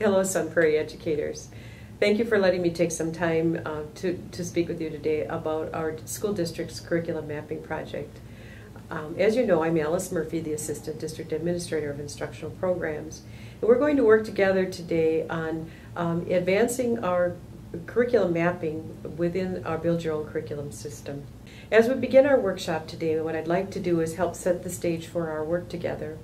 Hello, Sun Prairie educators. Thank you for letting me take some time uh, to, to speak with you today about our school district's curriculum mapping project. Um, as you know, I'm Alice Murphy, the Assistant District Administrator of Instructional Programs. And we're going to work together today on um, advancing our curriculum mapping within our Build Your Own Curriculum system. As we begin our workshop today, what I'd like to do is help set the stage for our work together.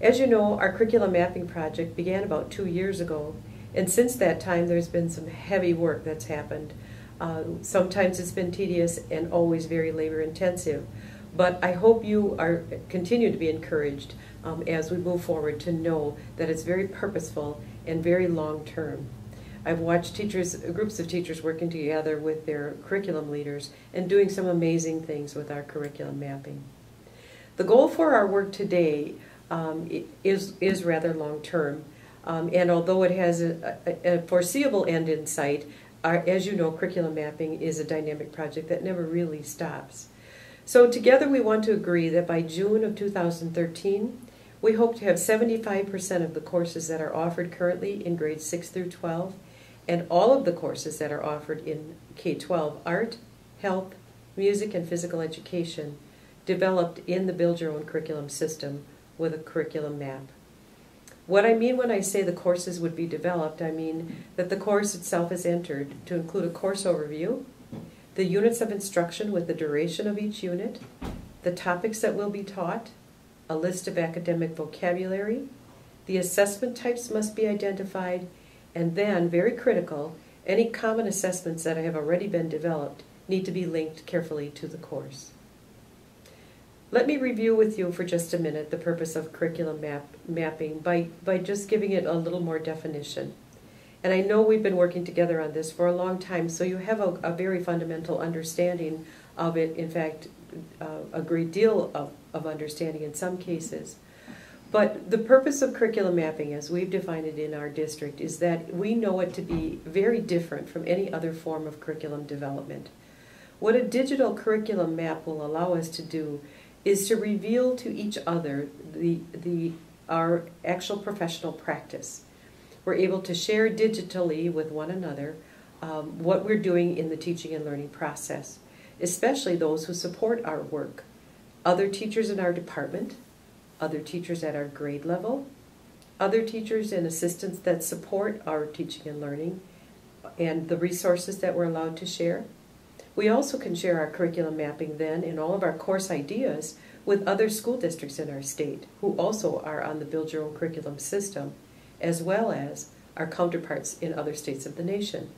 As you know, our curriculum mapping project began about two years ago, and since that time there's been some heavy work that's happened. Uh, sometimes it's been tedious and always very labor intensive, but I hope you are continue to be encouraged um, as we move forward to know that it's very purposeful and very long term. I've watched teachers, groups of teachers working together with their curriculum leaders and doing some amazing things with our curriculum mapping. The goal for our work today um, is, is rather long term. Um, and although it has a, a, a foreseeable end in sight, our, as you know, curriculum mapping is a dynamic project that never really stops. So together we want to agree that by June of 2013, we hope to have 75% of the courses that are offered currently in grades 6 through 12 and all of the courses that are offered in K-12 art, health, music, and physical education developed in the Build Your Own Curriculum system with a curriculum map. What I mean when I say the courses would be developed, I mean that the course itself is entered to include a course overview, the units of instruction with the duration of each unit, the topics that will be taught, a list of academic vocabulary, the assessment types must be identified, and then, very critical, any common assessments that have already been developed need to be linked carefully to the course. Let me review with you for just a minute the purpose of curriculum map, mapping by, by just giving it a little more definition. And I know we've been working together on this for a long time, so you have a, a very fundamental understanding of it, in fact, uh, a great deal of, of understanding in some cases. But the purpose of curriculum mapping, as we've defined it in our district, is that we know it to be very different from any other form of curriculum development. What a digital curriculum map will allow us to do is to reveal to each other the, the, our actual professional practice. We're able to share digitally with one another um, what we're doing in the teaching and learning process, especially those who support our work. Other teachers in our department, other teachers at our grade level, other teachers and assistants that support our teaching and learning, and the resources that we're allowed to share. We also can share our curriculum mapping then and all of our course ideas with other school districts in our state who also are on the Build Your Own Curriculum system, as well as our counterparts in other states of the nation.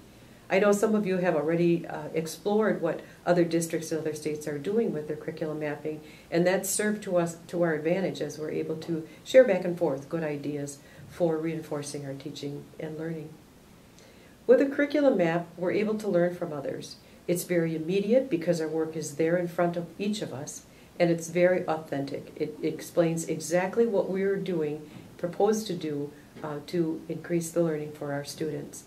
I know some of you have already uh, explored what other districts and other states are doing with their curriculum mapping, and that's served to us to our advantage as we're able to share back and forth good ideas for reinforcing our teaching and learning. With a curriculum map, we're able to learn from others. It's very immediate because our work is there in front of each of us, and it's very authentic. It, it explains exactly what we are doing, proposed to do, uh, to increase the learning for our students.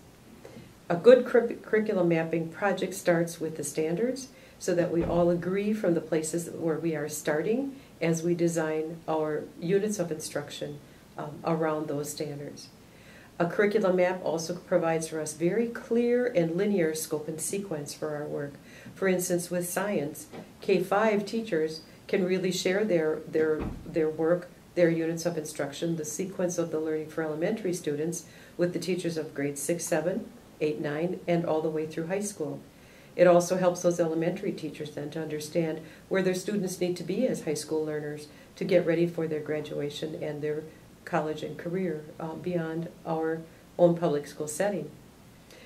A good cur curriculum mapping project starts with the standards so that we all agree from the places where we are starting as we design our units of instruction um, around those standards. A curriculum map also provides for us very clear and linear scope and sequence for our work. For instance, with science, K-5 teachers can really share their, their, their work, their units of instruction, the sequence of the learning for elementary students with the teachers of grades 6, 7, 8, 9, and all the way through high school. It also helps those elementary teachers then to understand where their students need to be as high school learners to get ready for their graduation and their college and career uh, beyond our own public school setting.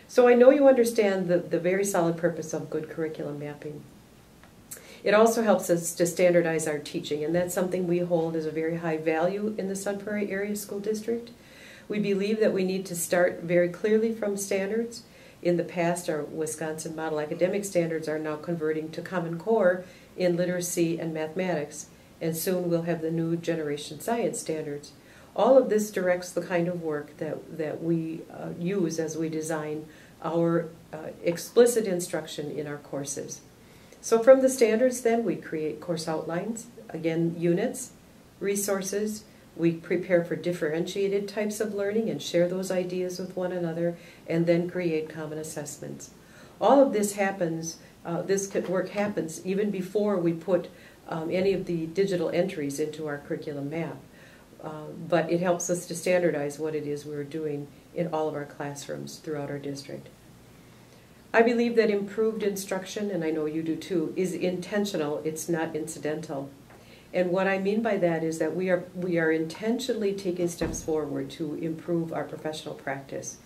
So I know you understand the, the very solid purpose of good curriculum mapping. It also helps us to standardize our teaching, and that's something we hold as a very high value in the Sun Prairie Area School District. We believe that we need to start very clearly from standards. In the past, our Wisconsin model academic standards are now converting to Common Core in literacy and mathematics, and soon we'll have the new generation science standards. All of this directs the kind of work that, that we uh, use as we design our uh, explicit instruction in our courses. So from the standards then we create course outlines, again units, resources, We prepare for differentiated types of learning and share those ideas with one another, and then create common assessments. All of this happens, uh, this work happens even before we put um, any of the digital entries into our curriculum map. Uh, but it helps us to standardize what it is we're doing in all of our classrooms throughout our district. I believe that improved instruction, and I know you do too, is intentional, it's not incidental. And what I mean by that is that we are, we are intentionally taking steps forward to improve our professional practice.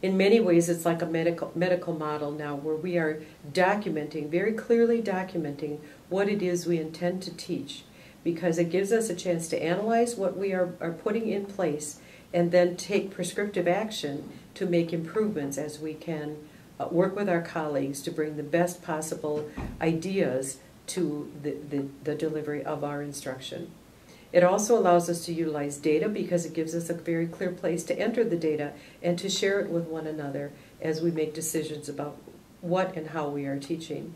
In many ways, it's like a medical, medical model now where we are documenting, very clearly documenting what it is we intend to teach because it gives us a chance to analyze what we are, are putting in place and then take prescriptive action to make improvements as we can uh, work with our colleagues to bring the best possible ideas to the, the, the, delivery of our instruction. It also allows us to utilize data because it gives us a very clear place to enter the data and to share it with one another as we make decisions about what and how we are teaching.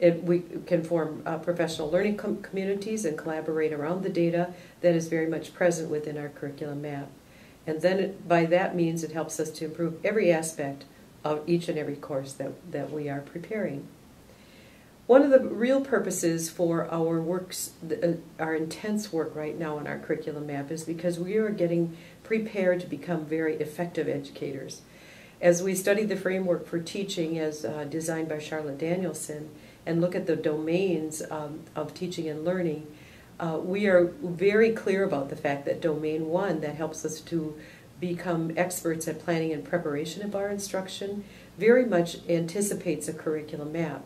It, we can form uh, professional learning com communities and collaborate around the data that is very much present within our curriculum map. And then it, by that means it helps us to improve every aspect of each and every course that, that we are preparing. One of the real purposes for our works, uh, our intense work right now on our curriculum map is because we are getting prepared to become very effective educators. As we study the framework for teaching as uh, designed by Charlotte Danielson, and look at the domains um, of teaching and learning, uh, we are very clear about the fact that domain one that helps us to become experts at planning and preparation of our instruction very much anticipates a curriculum map.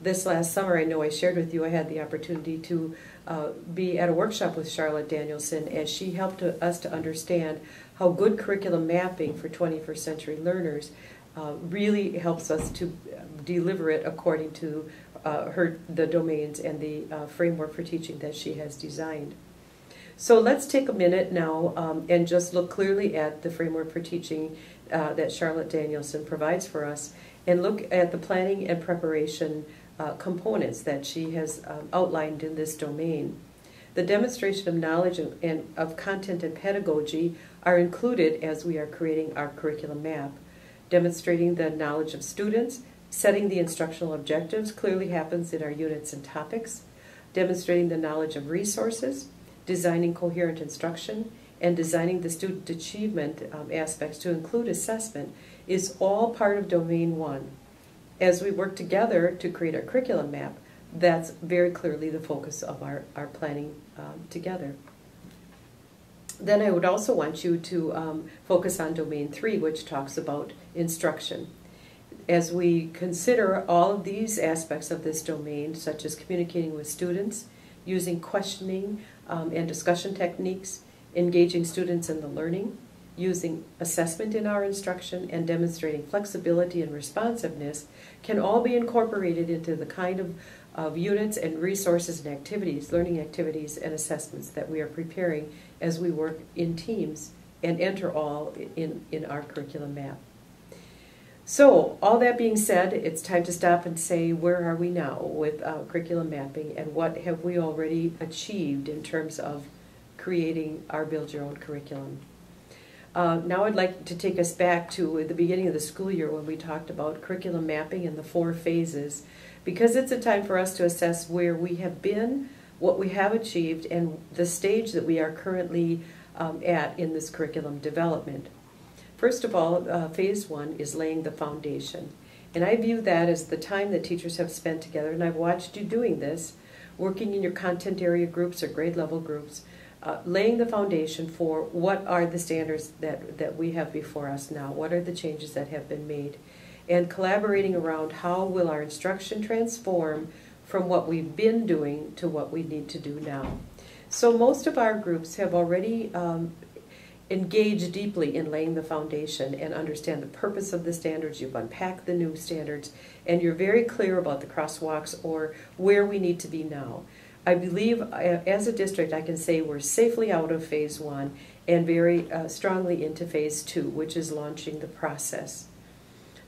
This last summer, I know I shared with you, I had the opportunity to uh, be at a workshop with Charlotte Danielson as she helped to, us to understand how good curriculum mapping for 21st century learners uh, really helps us to deliver it according to uh, her the domains and the uh, framework for teaching that she has designed. So let's take a minute now um, and just look clearly at the framework for teaching uh, that Charlotte Danielson provides for us and look at the planning and preparation uh, components that she has um, outlined in this domain. The demonstration of knowledge and, and of content and pedagogy are included as we are creating our curriculum map, demonstrating the knowledge of students, Setting the instructional objectives clearly happens in our units and topics, demonstrating the knowledge of resources, designing coherent instruction, and designing the student achievement um, aspects to include assessment is all part of domain one. As we work together to create our curriculum map, that's very clearly the focus of our, our planning um, together. Then I would also want you to um, focus on domain three, which talks about instruction as we consider all of these aspects of this domain, such as communicating with students, using questioning um, and discussion techniques, engaging students in the learning, using assessment in our instruction, and demonstrating flexibility and responsiveness can all be incorporated into the kind of, of units and resources and activities, learning activities and assessments that we are preparing as we work in teams and enter all in, in our curriculum map. So, all that being said, it's time to stop and say where are we now with uh, curriculum mapping and what have we already achieved in terms of creating our Build Your Own curriculum. Uh, now I'd like to take us back to the beginning of the school year when we talked about curriculum mapping and the four phases because it's a time for us to assess where we have been, what we have achieved, and the stage that we are currently um, at in this curriculum development. First of all, uh, phase one is laying the foundation. And I view that as the time that teachers have spent together, and I've watched you doing this, working in your content area groups or grade level groups, uh, laying the foundation for what are the standards that, that we have before us now, what are the changes that have been made, and collaborating around how will our instruction transform from what we've been doing to what we need to do now. So most of our groups have already um, engage deeply in laying the foundation and understand the purpose of the standards. You've unpacked the new standards, and you're very clear about the crosswalks or where we need to be now. I believe uh, as a district, I can say we're safely out of phase one and very uh, strongly into phase two, which is launching the process.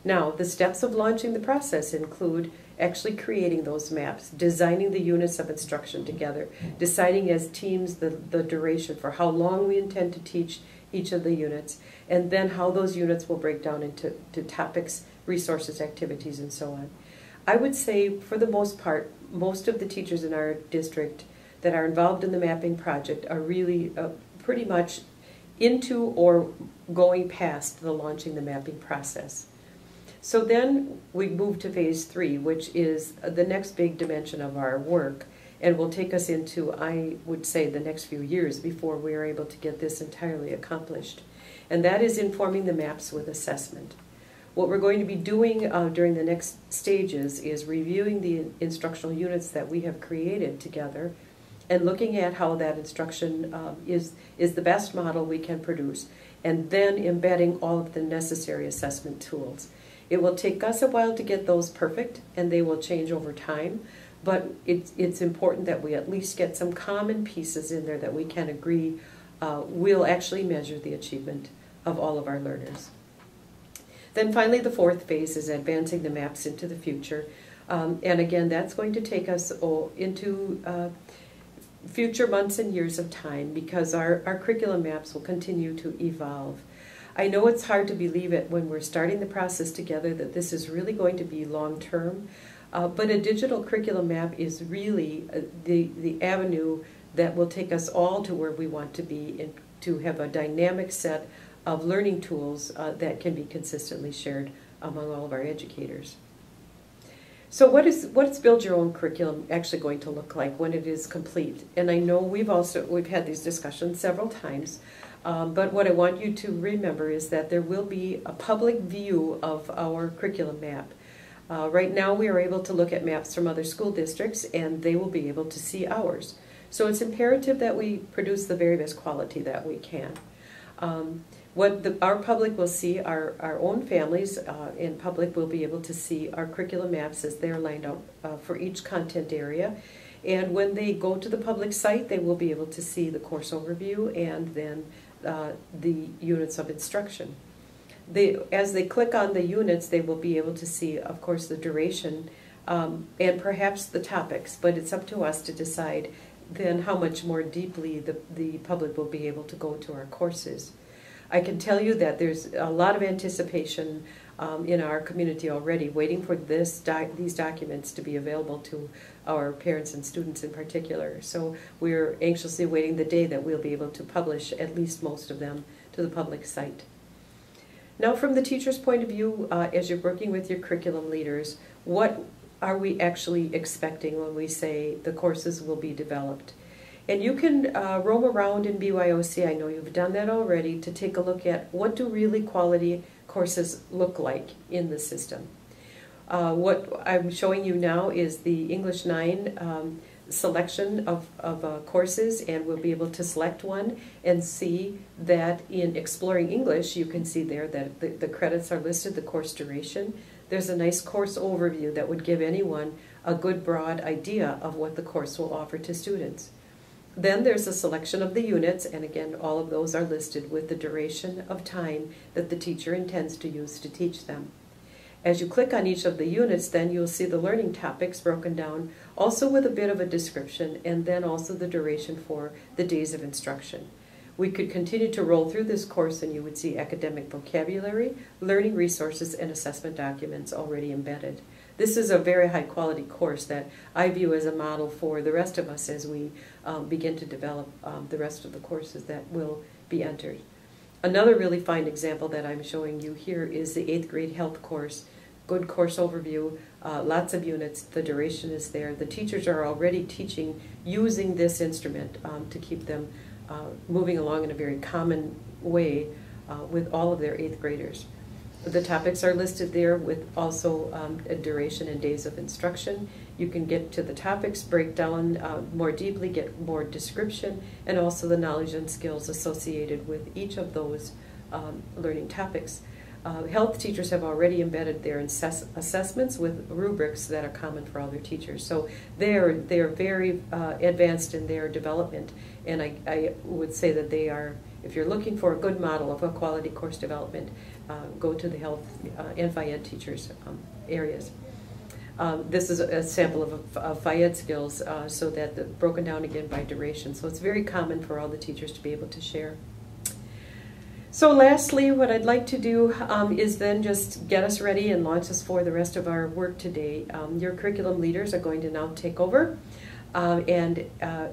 Now, the steps of launching the process include actually creating those maps, designing the units of instruction together, deciding as teams the, the duration for how long we intend to teach each of the units, and then how those units will break down into to topics, resources, activities, and so on. I would say, for the most part, most of the teachers in our district that are involved in the mapping project are really uh, pretty much into or going past the launching the mapping process. So then we move to phase three, which is the next big dimension of our work, and will take us into, I would say, the next few years before we are able to get this entirely accomplished. And that is informing the maps with assessment. What we're going to be doing uh, during the next stages is reviewing the instructional units that we have created together and looking at how that instruction um, is, is the best model we can produce, and then embedding all of the necessary assessment tools. It will take us a while to get those perfect, and they will change over time, but it's, it's important that we at least get some common pieces in there that we can agree uh, will actually measure the achievement of all of our learners. Then finally, the fourth phase is advancing the maps into the future. Um, and again, that's going to take us into uh, future months and years of time because our, our curriculum maps will continue to evolve. I know it's hard to believe it when we're starting the process together that this is really going to be long term, uh, but a digital curriculum map is really uh, the, the avenue that will take us all to where we want to be and to have a dynamic set of learning tools uh, that can be consistently shared among all of our educators. So what is what is build your own curriculum actually going to look like when it is complete? And I know we've also we've had these discussions several times, um, but what I want you to remember is that there will be a public view of our curriculum map. Uh, right now we are able to look at maps from other school districts and they will be able to see ours. So it's imperative that we produce the very best quality that we can. Um, what the, our public will see, our, our own families uh, in public will be able to see our curriculum maps as they're lined out uh, for each content area. And when they go to the public site, they will be able to see the course overview and then uh, the units of instruction. They, as they click on the units, they will be able to see, of course, the duration um, and perhaps the topics, but it's up to us to decide then how much more deeply the, the public will be able to go to our courses. I can tell you that there's a lot of anticipation um, in our community already, waiting for this doc these documents to be available to our parents and students in particular. So we're anxiously waiting the day that we'll be able to publish at least most of them to the public site. Now, from the teacher's point of view, uh, as you're working with your curriculum leaders, what are we actually expecting when we say the courses will be developed? And you can uh, roam around in BYOC, I know you've done that already, to take a look at what do really quality courses look like in the system. Uh, what I'm showing you now is the English 9 um, selection of, of uh, courses and we'll be able to select one and see that in Exploring English you can see there that the, the credits are listed, the course duration. There's a nice course overview that would give anyone a good broad idea of what the course will offer to students. Then there's a selection of the units, and again, all of those are listed with the duration of time that the teacher intends to use to teach them. As you click on each of the units, then you'll see the learning topics broken down, also with a bit of a description, and then also the duration for the days of instruction. We could continue to roll through this course and you would see academic vocabulary, learning resources, and assessment documents already embedded. This is a very high quality course that I view as a model for the rest of us as we um, begin to develop um, the rest of the courses that will be entered. Another really fine example that I'm showing you here is the eighth grade health course. Good course overview, uh, lots of units, the duration is there. The teachers are already teaching using this instrument um, to keep them uh, moving along in a very common way uh, with all of their eighth graders. The topics are listed there with also um, a duration and days of instruction. You can get to the topics, break down uh, more deeply, get more description, and also the knowledge and skills associated with each of those um, learning topics. Uh, health teachers have already embedded their assess assessments with rubrics that are common for all their teachers. So they're, they're very uh, advanced in their development, and I, I would say that they are, if you're looking for a good model of a quality course development, uh, go to the health uh, and teachers um, areas. Um, this is a sample of, of Phy Ed skills, uh, so that the, broken down again by duration. So it's very common for all the teachers to be able to share. So lastly, what I'd like to do um, is then just get us ready and launch us for the rest of our work today. Um, your curriculum leaders are going to now take over um, and uh,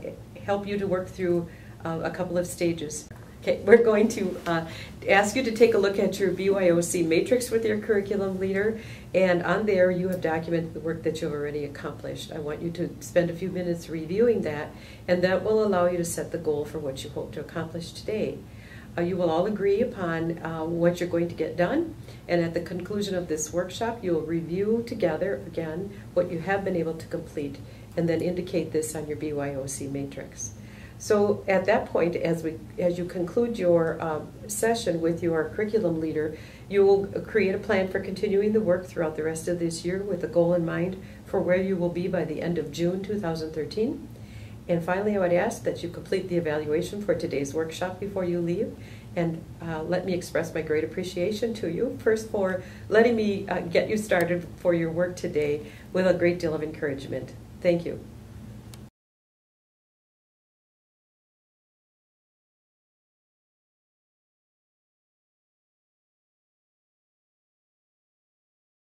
help you to work through uh, a couple of stages. Okay, we're going to uh, ask you to take a look at your BYOC matrix with your curriculum leader, and on there you have documented the work that you've already accomplished. I want you to spend a few minutes reviewing that, and that will allow you to set the goal for what you hope to accomplish today. Uh, you will all agree upon uh, what you're going to get done, and at the conclusion of this workshop, you will review together again what you have been able to complete, and then indicate this on your BYOC matrix. So at that point, as we as you conclude your um, session with your curriculum leader, you will create a plan for continuing the work throughout the rest of this year with a goal in mind for where you will be by the end of June 2013. And finally, I would ask that you complete the evaluation for today's workshop before you leave. And uh, let me express my great appreciation to you, first for letting me uh, get you started for your work today with a great deal of encouragement. Thank you.